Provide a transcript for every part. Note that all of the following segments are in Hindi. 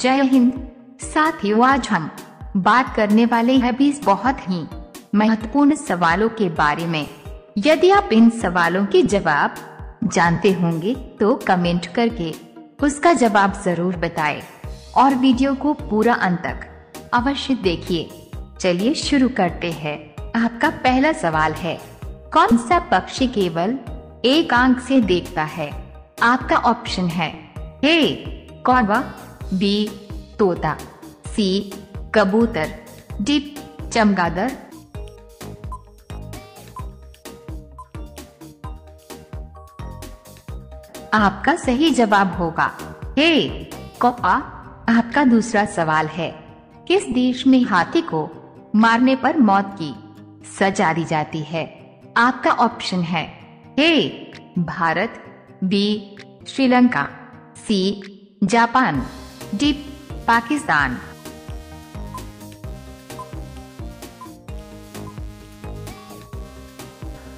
जय हिंद। साथियों आज हम बात करने वाले हैं बीस बहुत ही महत्वपूर्ण सवालों के बारे में। यदि आप इन सवालों के जवाब जानते होंगे तो कमेंट करके उसका जवाब ज़रूर बताएँ और वीडियो को पूरा अंत तक अवश्य देखिए। चलिए शुरू करते हैं। आपका पहला सवाल है, कौन सा पक्षी केवल एक आँख से देखता है? आपका ऑप्शन है ए, कौवा बी, तोता, सी, कबूतर, डी, चमगादड़। आपका सही जवाब होगा। हे कौवा आपका दूसरा सवाल है। किस देश में हाथी को मारने पर मौत की सजा दी जाती है? आपका ऑप्शन है। A Bharat, B, Sri Lanka, C, Japan. D Pakistan.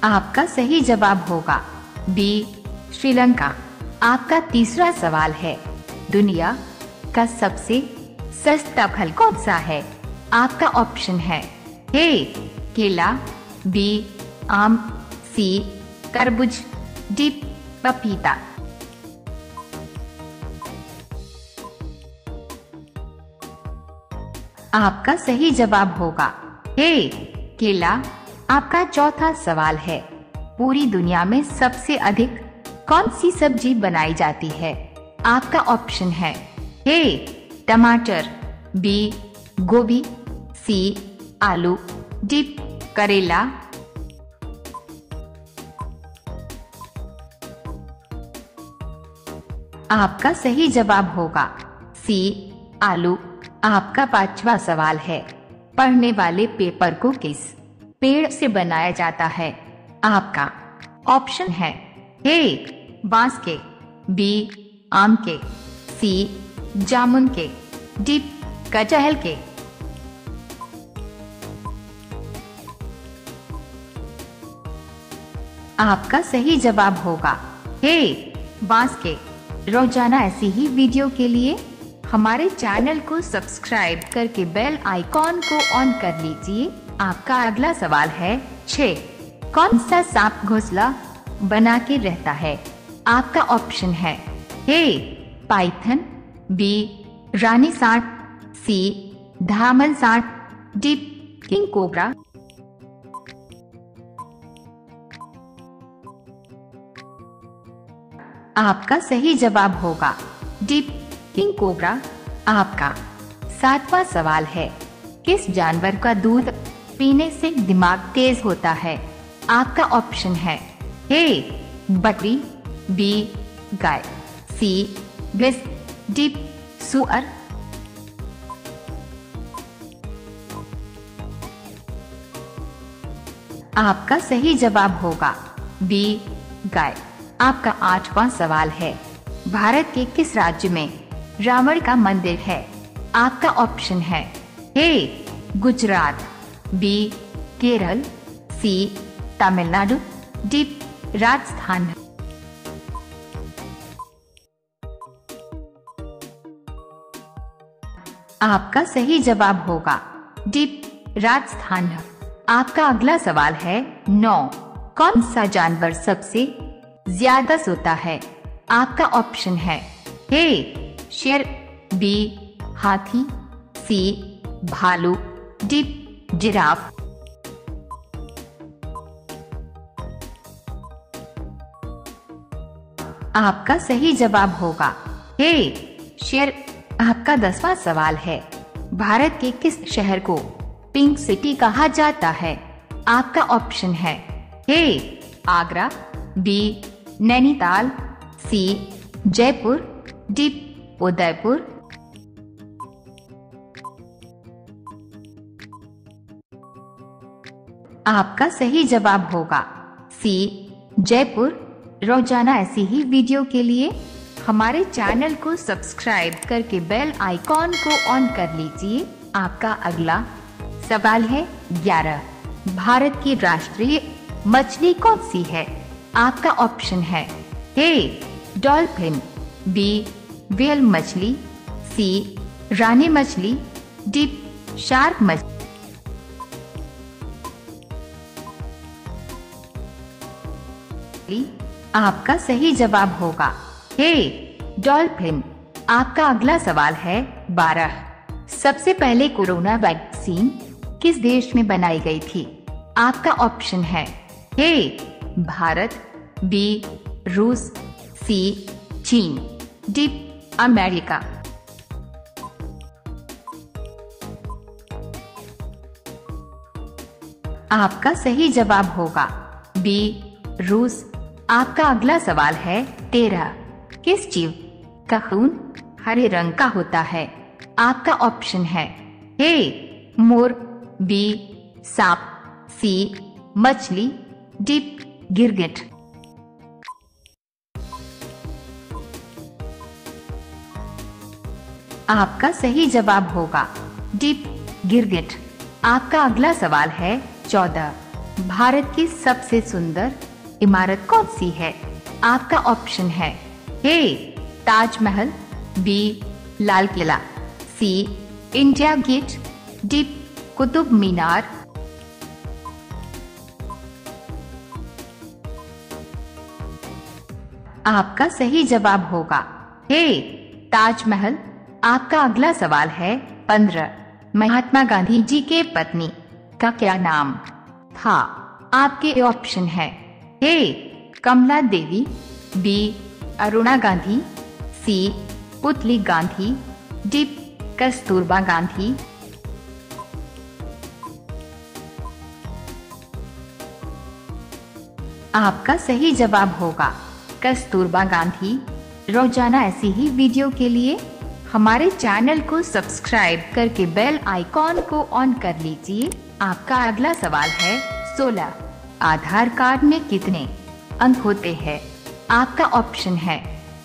आपका सही जवाब होगा। बी श्रीलंका। आपका तीसरा सवाल है। दुनिया का सबसे सस्ता फल कौन सा है? आपका ऑप्शन है ए, केला बी आम सी तरबूज डी पपीता। आपका सही जवाब होगा। हे, केला, आपका चौथा सवाल है। पूरी दुनिया में सबसे अधिक कौन सी सब्ज़ी बनाई जाती है? आपका ऑप्शन है। ए टमाटर, बी, गोभी, सी, आलू, डी, करेला। आपका सही जवाब होगा। सी, आलू। आपका पांचवा सवाल है। पढ़ने वाले पेपर को किस पेड़ से बनाया जाता है? आपका ऑप्शन है ए बाँस के बी आम के सी जामुन के डी कटहल के आपका सही जवाब होगा। हे बाँस के रोज़ाना ऐसी ही वीडियो के लिए हमारे चैनल को सब्सक्राइब करके बेल आइकॉन को ऑन कर लीजिए। आपका अगला सवाल है, छ, कौन सा सांप घोसला बना के रहता है? आपका ऑप्शन है, ए, पाइथन, बी, रानी सांप, सी, धामन सांप, डी, किंग कोबरा। आपका सही जवाब होगा, डी किंग कोबरा आपका। सातवां सवाल है, किस जानवर का दूध पीने से दिमाग तेज होता है? आपका ऑप्शन है, ए, बकरी, बी, गाय, सी, ब्लिस, डी, सुअर। आपका सही जवाब होगा, बी, गाय। आपका आठवां सवाल है, भारत के किस राज्य में रावण का मंदिर है। आपका ऑप्शन है। A Gujarat. B Kerala. C Tamil Nadu. D Rajasthan. आपका सही जवाब होगा। डी राजस्थान। आपका अगला सवाल है नौ। कौन सा जानवर सबसे ज़्यादा सोता है? आपका ऑप्शन है ए शेर, बी, हाथी, सी, भालू, डी, जिराफ। आपका सही जवाब होगा। हे, शेर, आपका दसवां सवाल है। भारत के किस शहर को पिंक सिटी कहा जाता है? आपका ऑप्शन है। A Agra, B, Nainital, C, Jaipur, D Udaipur. आपका सही जवाब होगा। सी, जयपुर। रोज़ाना ऐसी ही वीडियो के लिए हमारे चैनल को सब्सक्राइब करके बेल आइकॉन को ऑन कर लीजिए। आपका अगला सवाल है ग्यारह। भारत की राष्ट्रीय मछली कौन सी है? आपका ऑप्शन है ए, डॉल्फिन, बी वेल मछली सी रानी मछली, डीप, शार्क मछली आपका सही जवाब होगा। हे, डॉल्फिन, आपका अगला सवाल है बारह। सबसे पहले कोरोना वैक्सीन किस देश में बनाई गई थी? आपका ऑप्शन है। ए भारत, बी, रूस, सी, चीन। डी अमेरिका आपका सही जवाब होगा। बी रूस। आपका अगला सवाल है तेरह किस जीव का खून हरे रंग का होता है? आपका ऑप्शन है। ए मोर। बी सांप। सी मछली। डी गिरगिट। आपका सही जवाब होगा। डीप गिरगिट। आपका अगला सवाल है, चौदह। भारत की सबसे सुंदर इमारत कौन सी है? आपका ऑप्शन है, A, Taj Mahal, B Lal Qila C, India Gate, D, Qutub Minar. आपका सही जवाब होगा हे ताजमहल आपका अगला सवाल है पंद्रह। महात्मा गांधी जी के पत्नी का क्या नाम? था। आपके ऑप्शन है। A, Kamla Devi, B, Aruna Gandhi, C, Putli Gandhi, D, Kasturba Gandhi. आपका सही जवाब होगा, कस्तूरबा गांधी। रोज़ाना ऐसी ही वीडियो के लिए हमारे चैनल को सब्सक्राइब करके बेल आइकॉन को ऑन कर लीजिए। आपका अगला सवाल है 16 आधार कार्ड में कितने अंक होते हैं? आपका ऑप्शन है,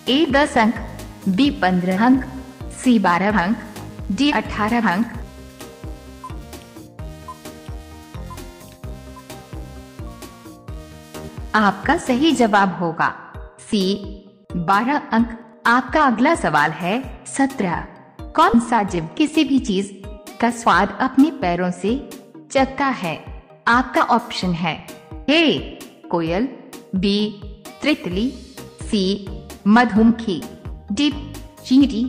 ए दस अंक, बी पंद्रह अंक, सी बारह अंक, डी अठारह अंक। आपका सही जवाब होगा, सी बारह अंक। आपका अगला सवाल है सत्रह। कौन सा जीव किसी भी चीज़ का स्वाद अपने पैरों से चखता है? आपका ऑप्शन है ए, कोयल, बी त्रितली सी, मधुमक्खी, डी चींटी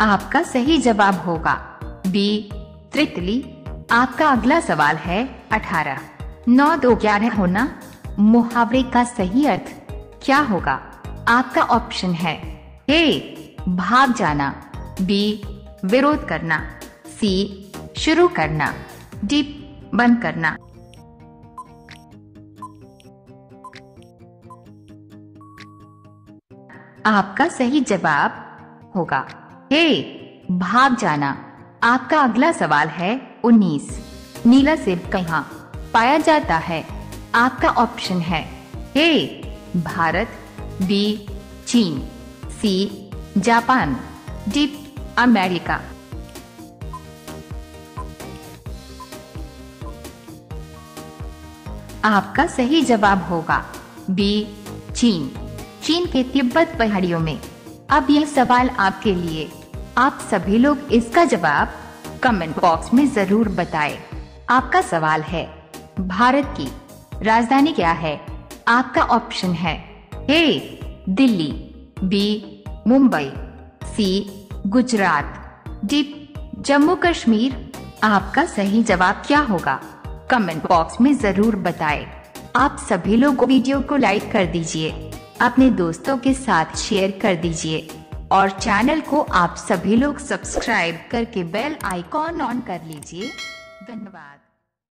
आपका सही जवाब होगा बी त्रितली आपका अगला सवाल है अठारह। नौ दो ग्यारह होना मुहावरे का सही अर्थ क्या होगा? आपका ऑप्शन है ए भाग जाना बी विरोध करना सी शुरू करना डी बंद करना। आपका सही जवाब होगा ए भाग जाना। आपका अगला सवाल है 19 नीला सेब कहाँ। पाया जाता है। आपका ऑप्शन है। ए भारत बी चीन सी जापान डी अमेरिका। आपका सही जवाब होगा। बी चीन। चीन के तिब्बत पहाड़ियों में। अब यह सवाल आपके लिए। आप सभी लोग इसका जवाब कमेंट बॉक्स में ज़रूर बताएँ। आपका सवाल है भारत की राजधानी क्या है? आपका ऑप्शन है A, Delhi, B, Mumbai, C, Gujarat. D Jammu Kashmir. आपका सही जवाब क्या होगा? कमेंट बॉक्स में ज़रूर बताएँ। आप सभी लोग वीडियो को लाइक कर दीजिए। अपने दोस्तों के साथ शेयर कर दीजिए। और चैनल को आप सभी लोग सब्सक्राइब करके बेल आइकॉन ऑन कर लीजिए। धन्यवाद।